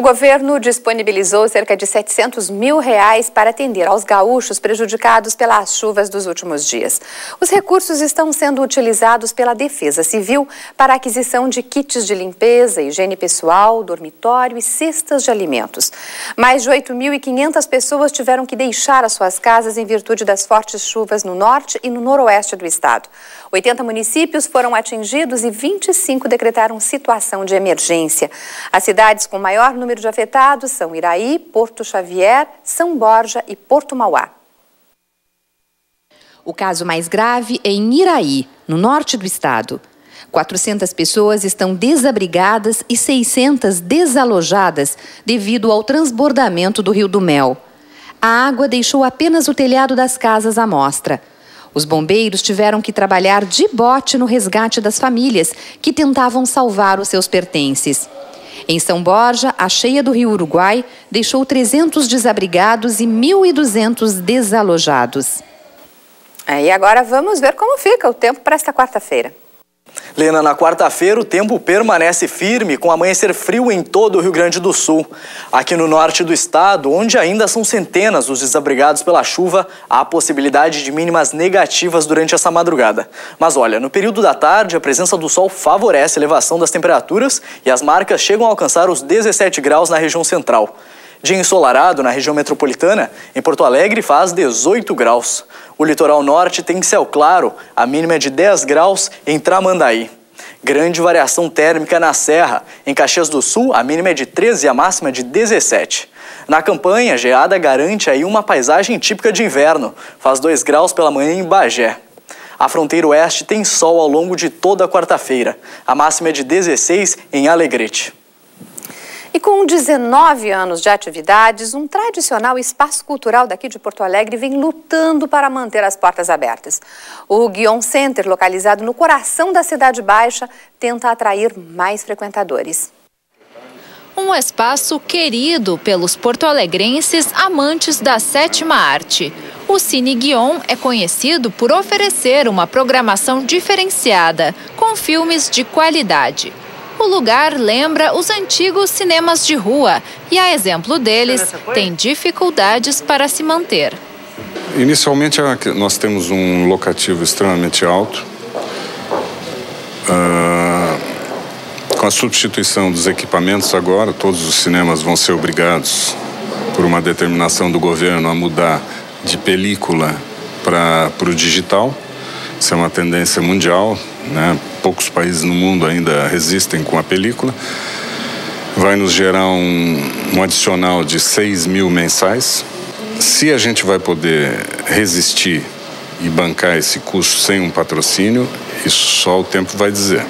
O governo disponibilizou cerca de 700 mil reais para atender aos gaúchos prejudicados pelas chuvas dos últimos dias. Os recursos estão sendo utilizados pela Defesa Civil para aquisição de kits de limpeza, higiene pessoal, dormitório e cestas de alimentos. Mais de 8.500 pessoas tiveram que deixar as suas casas em virtude das fortes chuvas no norte e no noroeste do estado. 80 municípios foram atingidos e 25 decretaram situação de emergência. As cidades com maior número de afetados são Iraí, Porto Xavier, São Borja e Porto Mauá. O caso mais grave é em Iraí, no norte do estado. 400 pessoas estão desabrigadas e 600 desalojadas devido ao transbordamento do Rio do Mel. A água deixou apenas o telhado das casas à mostra. Os bombeiros tiveram que trabalhar de bote no resgate das famílias que tentavam salvar os seus pertences. Em São Borja, a cheia do Rio Uruguai deixou 300 desabrigados e 1.200 desalojados. E agora vamos ver como fica o tempo para esta quarta-feira. Lena, na quarta-feira o tempo permanece firme, com amanhecer frio em todo o Rio Grande do Sul. Aqui no norte do estado, onde ainda são centenas os desabrigados pela chuva, há possibilidade de mínimas negativas durante essa madrugada. Mas olha, no período da tarde, a presença do sol favorece a elevação das temperaturas e as marcas chegam a alcançar os 17 graus na região central. Dia ensolarado na região metropolitana, em Porto Alegre faz 18 graus. O litoral norte tem céu claro, a mínima é de 10 graus em Tramandaí. Grande variação térmica na Serra. Em Caxias do Sul, a mínima é de 13 e a máxima é de 17. Na campanha, geada garante aí uma paisagem típica de inverno. Faz 2 graus pela manhã em Bagé. A fronteira oeste tem sol ao longo de toda a quarta-feira. A máxima é de 16 em Alegrete. E com 19 anos de atividades, um tradicional espaço cultural daqui de Porto Alegre vem lutando para manter as portas abertas. O Guion Center, localizado no coração da Cidade Baixa, tenta atrair mais frequentadores. Um espaço querido pelos porto-alegrenses amantes da sétima arte. O Cine Guion é conhecido por oferecer uma programação diferenciada, com filmes de qualidade. O lugar lembra os antigos cinemas de rua e, a exemplo deles, tem dificuldades para se manter. Inicialmente, nós temos um locativo extremamente alto. Uh, com a substituição dos equipamentos agora, todos os cinemas vão ser obrigados, por uma determinação do governo, a mudar de película para o digital. Isso é uma tendência mundial, né? poucos países no mundo ainda resistem com a película. Vai nos gerar um, um adicional de 6 mil mensais. Se a gente vai poder resistir e bancar esse custo sem um patrocínio, isso só o tempo vai dizer.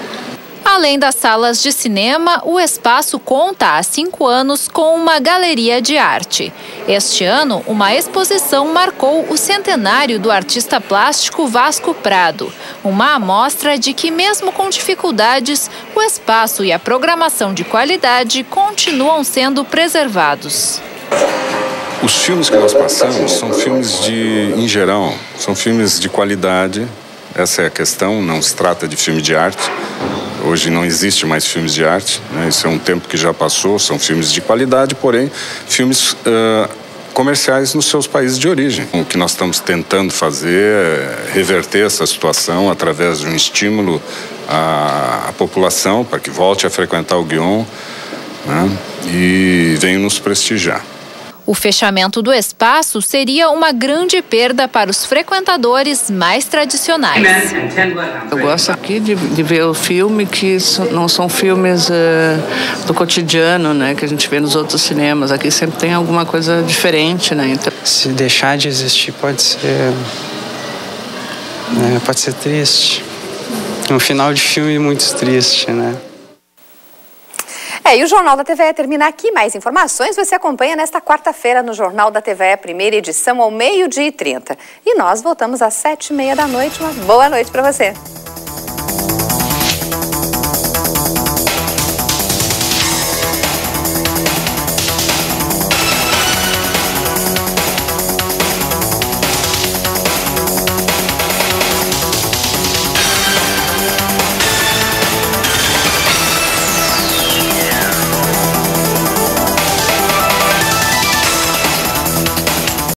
Além das salas de cinema, o espaço conta há cinco anos com uma galeria de arte. Este ano, uma exposição marcou o centenário do artista plástico Vasco Prado. Uma amostra de que, mesmo com dificuldades, o espaço e a programação de qualidade continuam sendo preservados. Os filmes que nós passamos são filmes de, em geral, são filmes de qualidade. Essa é a questão, não se trata de filme de arte. Hoje não existe mais filmes de arte, né? isso é um tempo que já passou, são filmes de qualidade, porém, filmes uh, comerciais nos seus países de origem. O que nós estamos tentando fazer é reverter essa situação através de um estímulo à, à população para que volte a frequentar o Guion né? e venha nos prestigiar. O fechamento do espaço seria uma grande perda para os frequentadores mais tradicionais. Eu gosto aqui de, de ver o filme que não são filmes uh, do cotidiano, né, que a gente vê nos outros cinemas. Aqui sempre tem alguma coisa diferente, né? Então... Se deixar de existir pode ser, né, pode ser triste. Um final de filme muito triste, né? É, e o Jornal da TVE termina aqui. Mais informações você acompanha nesta quarta-feira no Jornal da TVE, primeira edição, ao meio-dia e trinta. E nós voltamos às sete e meia da noite. Uma boa noite para você.